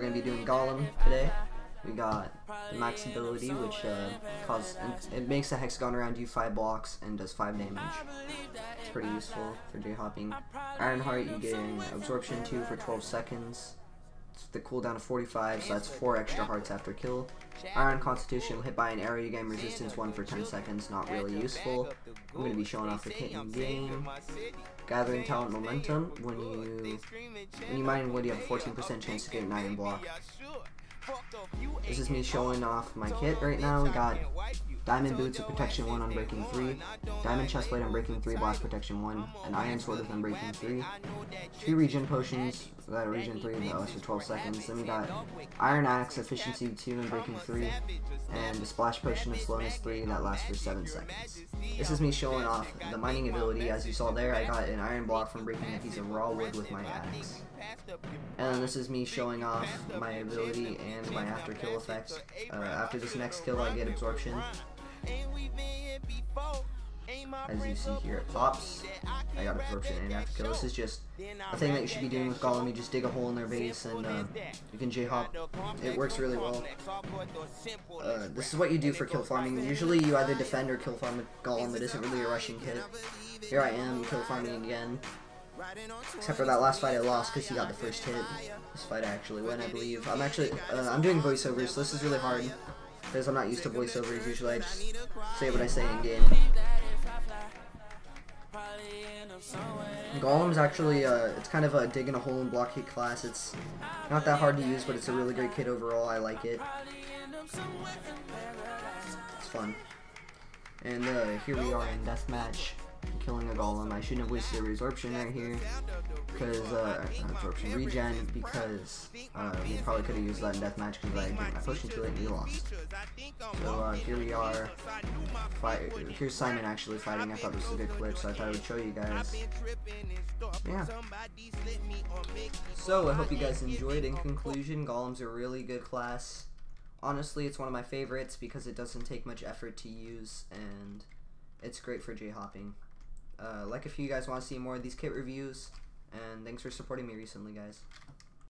doing Golem today. We got the max ability, which uh, causes it makes a hexagon around you five blocks and does five damage. It's pretty useful for J hopping. Ironheart, you get absorption two for 12 seconds. It's the cooldown of 45, so that's four extra hearts after kill. Iron Constitution, hit by an arrow, you gain resistance 1 for 10 seconds, not really useful. I'm going to be showing off the game. Gathering Talent Momentum, when you when you mine wood, you have a 14% chance to get an iron block. This is me showing off my kit right now. We got Diamond Boots with Protection 1 Unbreaking 3, Diamond Chestplate Unbreaking 3, Blast Protection 1, an Iron Sword with Unbreaking 3, 2 Regen Potions that are Regen 3 that lasts for 12 seconds, then we got Iron Axe, Efficiency 2 Unbreaking 3, and the Splash Potion of Slowness 3 that lasts for 7 seconds. This is me showing off the mining ability. As you saw there, I got an Iron Block from breaking a piece of raw wood with my axe. And this is me showing off my ability and my after kill effects. Uh, after this next kill, I get absorption. As you see here, it pops. I got absorption and after kill. This is just a thing that you should be doing with Golem. You just dig a hole in their base and uh, you can J-hop. It works really well. Uh, this is what you do for kill farming. Usually you either defend or kill farm with Golem. It isn't really a rushing kit. Here I am, kill farming again. Except for that last fight I lost because he got the first hit. This fight I actually win, I believe. I'm actually, uh, I'm doing voiceovers, so this is really hard. Because I'm not used to voiceovers, usually I just say what I say in game. Golem's actually, uh, it's kind of a dig in a hole and hit class. It's not that hard to use, but it's a really great kit overall. I like it. It's fun. And uh, here we are in deathmatch killing a golem. I shouldn't have wasted a resorption right here, because, uh, absorption regen, because, uh, we probably could have used that in deathmatch because I did my potion too late and we lost. So, uh, here we are, fight, here's Simonn actually fighting, I thought this was a good clip, so I thought I would show you guys. Yeah. So, I hope you guys enjoyed. In conclusion, golems are a really good class. Honestly, it's one of my favorites because it doesn't take much effort to use, and it's great for J-hopping. Uh, like if you guys want to see more of these kit reviews, and thanks for supporting me recently, guys.